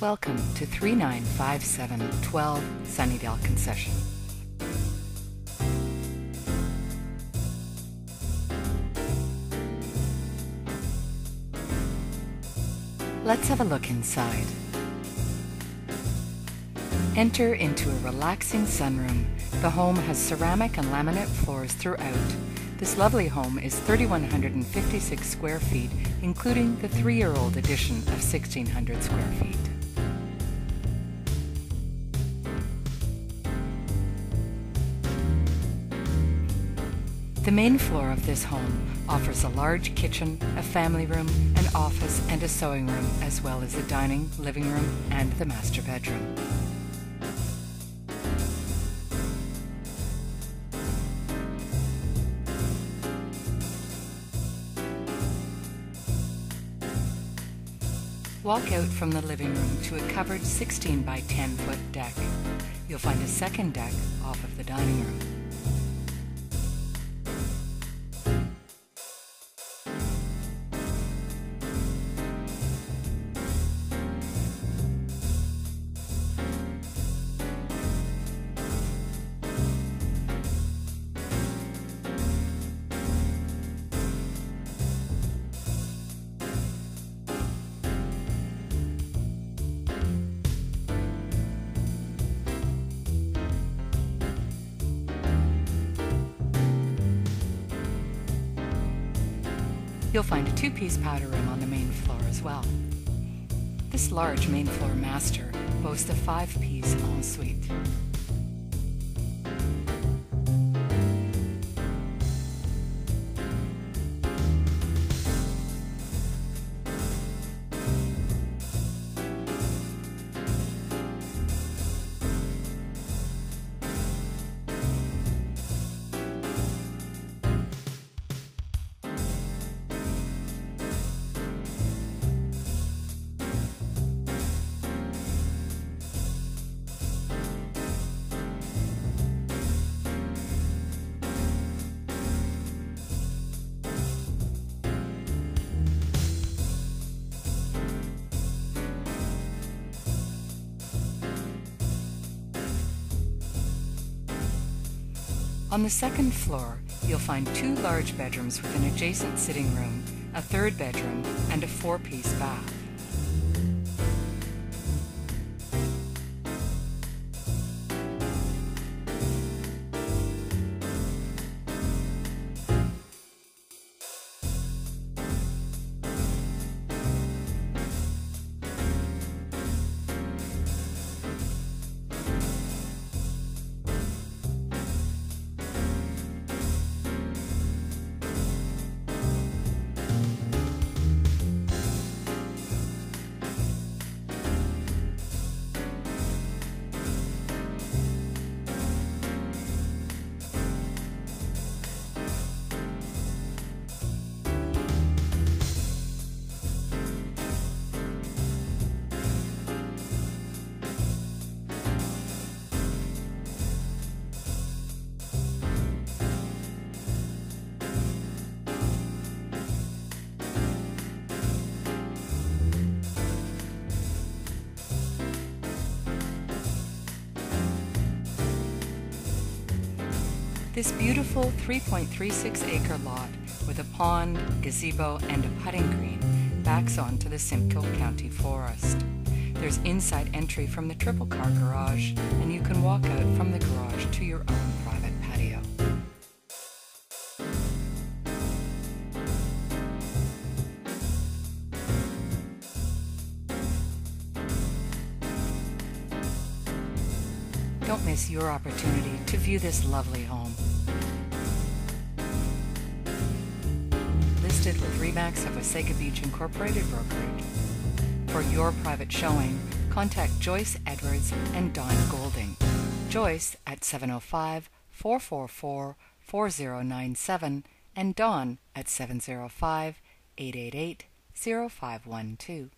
Welcome to 395712 Sunnidale Concession. Let's have a look inside. Enter into a relaxing sunroom. The home has ceramic and laminate floors throughout. This lovely home is 3,156 square feet, including the three-year-old addition of 1,600 square feet. The main floor of this home offers a large kitchen, a family room, an office, and a sewing room, as well as a dining, living room, and the master bedroom. Walk out from the living room to a covered 16 by 10 foot deck. You'll find a second deck off of the dining room. You'll find a two-piece powder room on the main floor as well. This large main floor master boasts a five-piece ensuite. On the second floor, you'll find two large bedrooms with an adjacent sitting room, a third bedroom, and a four-piece bath. This beautiful 3.36 acre lot with a pond, gazebo, and a putting green backs onto the Simcoe County Forest. There's inside entry from the triple car garage, and you can walk out from the garage to your own private Don't miss your opportunity to view this lovely home. Listed with REMAX of Wasaga Beach Incorporated Brokerage. For your private showing, contact Joyce Edwards and Don Goulding. Joyce at 705 444 4097 and Don at 705 888 0512.